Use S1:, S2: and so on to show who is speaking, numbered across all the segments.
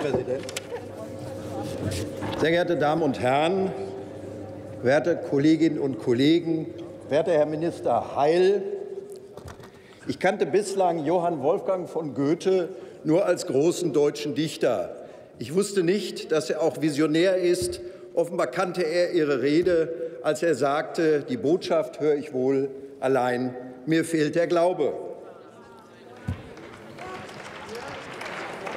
S1: Präsident. Sehr geehrte Damen und Herren, werte Kolleginnen und Kollegen, werter Herr Minister Heil, ich kannte bislang Johann Wolfgang von Goethe nur als großen deutschen Dichter. Ich wusste nicht, dass er auch Visionär ist. Offenbar kannte er Ihre Rede, als er sagte, die Botschaft höre ich wohl, allein mir fehlt der Glaube.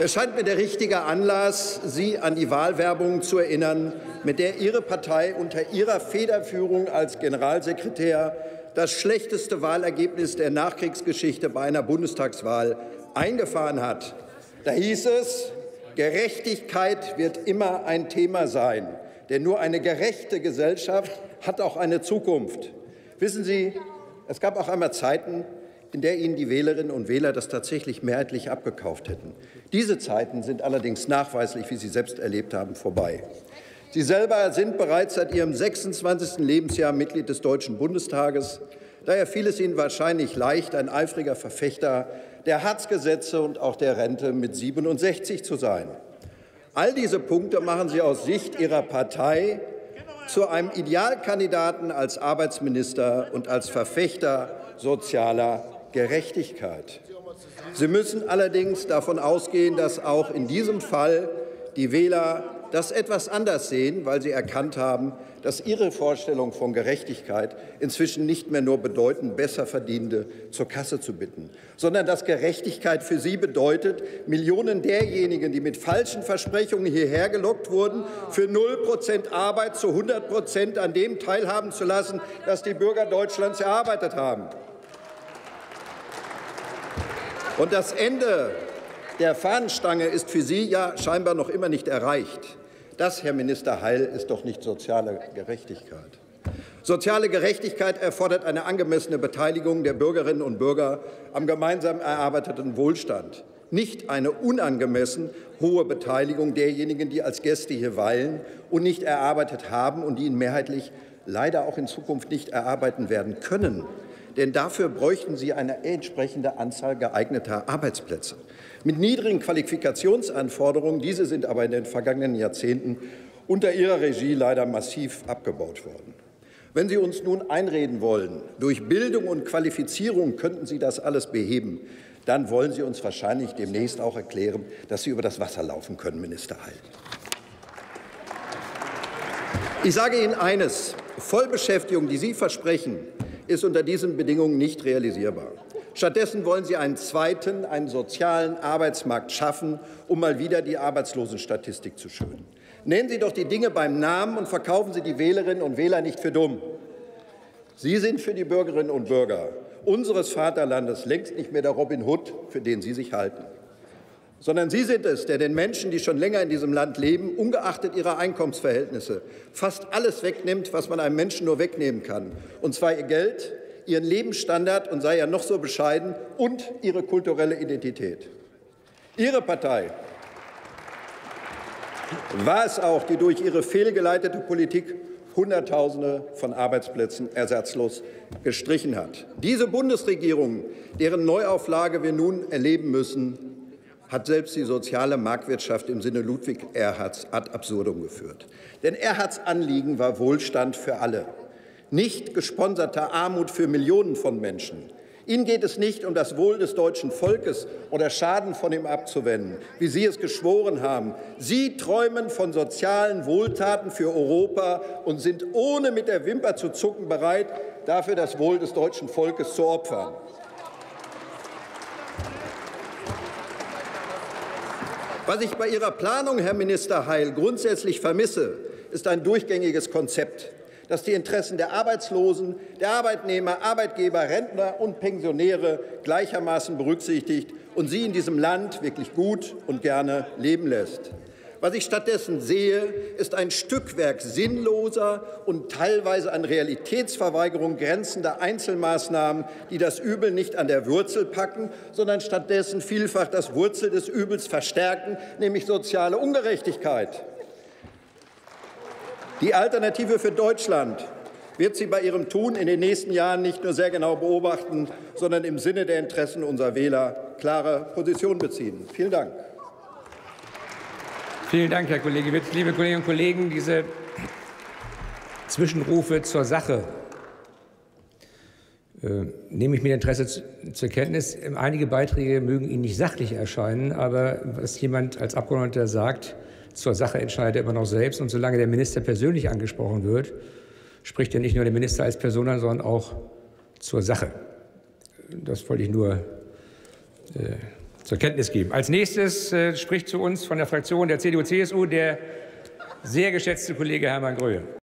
S1: Es scheint mir der richtige Anlass, Sie an die Wahlwerbung zu erinnern, mit der Ihre Partei unter Ihrer Federführung als Generalsekretär das schlechteste Wahlergebnis der Nachkriegsgeschichte bei einer Bundestagswahl eingefahren hat. Da hieß es, Gerechtigkeit wird immer ein Thema sein, denn nur eine gerechte Gesellschaft hat auch eine Zukunft. Wissen Sie, es gab auch einmal Zeiten, in der Ihnen die Wählerinnen und Wähler das tatsächlich mehrheitlich abgekauft hätten. Diese Zeiten sind allerdings nachweislich, wie Sie selbst erlebt haben, vorbei. Sie selber sind bereits seit Ihrem 26. Lebensjahr Mitglied des Deutschen Bundestages. Daher fiel es Ihnen wahrscheinlich leicht, ein eifriger Verfechter der Hartz-Gesetze und auch der Rente mit 67 zu sein. All diese Punkte machen Sie aus Sicht Ihrer Partei zu einem Idealkandidaten als Arbeitsminister und als Verfechter sozialer Gerechtigkeit. Sie müssen allerdings davon ausgehen, dass auch in diesem Fall die Wähler das etwas anders sehen, weil sie erkannt haben, dass ihre Vorstellung von Gerechtigkeit inzwischen nicht mehr nur bedeuten, besser Verdienende zur Kasse zu bitten, sondern dass Gerechtigkeit für sie bedeutet, Millionen derjenigen, die mit falschen Versprechungen hierher gelockt wurden, für 0 Prozent Arbeit zu 100 Prozent an dem teilhaben zu lassen, das die Bürger Deutschlands erarbeitet haben. Und das Ende der Fahnenstange ist für Sie ja scheinbar noch immer nicht erreicht. Das, Herr Minister Heil, ist doch nicht soziale Gerechtigkeit. Soziale Gerechtigkeit erfordert eine angemessene Beteiligung der Bürgerinnen und Bürger am gemeinsam erarbeiteten Wohlstand, nicht eine unangemessen hohe Beteiligung derjenigen, die als Gäste hier weilen und nicht erarbeitet haben und die ihn mehrheitlich leider auch in Zukunft nicht erarbeiten werden können. Denn dafür bräuchten sie eine entsprechende Anzahl geeigneter Arbeitsplätze mit niedrigen Qualifikationsanforderungen. Diese sind aber in den vergangenen Jahrzehnten unter Ihrer Regie leider massiv abgebaut worden. Wenn Sie uns nun einreden wollen, durch Bildung und Qualifizierung könnten Sie das alles beheben, dann wollen Sie uns wahrscheinlich demnächst auch erklären, dass Sie über das Wasser laufen können, Minister Heil. Ich sage Ihnen eines, Vollbeschäftigung, die Sie versprechen, ist unter diesen Bedingungen nicht realisierbar. Stattdessen wollen Sie einen zweiten, einen sozialen Arbeitsmarkt schaffen, um mal wieder die Arbeitslosenstatistik zu schönen. Nennen Sie doch die Dinge beim Namen und verkaufen Sie die Wählerinnen und Wähler nicht für dumm. Sie sind für die Bürgerinnen und Bürger unseres Vaterlandes längst nicht mehr der Robin Hood, für den Sie sich halten, sondern Sie sind es, der den Menschen, die schon länger in diesem Land leben, ungeachtet ihrer Einkommensverhältnisse, fast alles wegnimmt, was man einem Menschen nur wegnehmen kann, und zwar ihr Geld, ihren Lebensstandard und sei ja noch so bescheiden und ihre kulturelle Identität. Ihre Partei war es auch, die durch ihre fehlgeleitete Politik Hunderttausende von Arbeitsplätzen ersatzlos gestrichen hat. Diese Bundesregierung, deren Neuauflage wir nun erleben müssen, hat selbst die soziale Marktwirtschaft im Sinne Ludwig Erhards ad absurdum geführt. Denn Erhards Anliegen war Wohlstand für alle nicht gesponserter Armut für Millionen von Menschen. Ihnen geht es nicht um das Wohl des deutschen Volkes oder Schaden von ihm abzuwenden, wie Sie es geschworen haben. Sie träumen von sozialen Wohltaten für Europa und sind ohne mit der Wimper zu zucken bereit, dafür das Wohl des deutschen Volkes zu opfern. Was ich bei Ihrer Planung, Herr Minister Heil, grundsätzlich vermisse, ist ein durchgängiges Konzept dass die Interessen der Arbeitslosen, der Arbeitnehmer, Arbeitgeber, Rentner und Pensionäre gleichermaßen berücksichtigt und sie in diesem Land wirklich gut und gerne leben lässt. Was ich stattdessen sehe, ist ein Stückwerk sinnloser und teilweise an Realitätsverweigerung grenzender Einzelmaßnahmen, die das Übel nicht an der Wurzel packen, sondern stattdessen vielfach das Wurzel des Übels verstärken, nämlich soziale Ungerechtigkeit. Die Alternative für Deutschland wird sie bei ihrem Tun in den nächsten Jahren nicht nur sehr genau beobachten, sondern im Sinne der Interessen unserer Wähler klare Position beziehen. Vielen Dank.
S2: Vielen Dank, Herr Kollege Witt. Liebe Kolleginnen und Kollegen, diese Zwischenrufe zur Sache äh, nehme ich mit Interesse zu, zur Kenntnis. Einige Beiträge mögen Ihnen nicht sachlich erscheinen, aber was jemand als Abgeordneter sagt, zur Sache entscheidet er immer noch selbst. Und solange der Minister persönlich angesprochen wird, spricht ja nicht nur der Minister als Person an, sondern auch zur Sache. Das wollte ich nur äh, zur Kenntnis geben. Als nächstes äh, spricht zu uns von der Fraktion der CDU-CSU der sehr geschätzte Kollege Hermann Gröhe.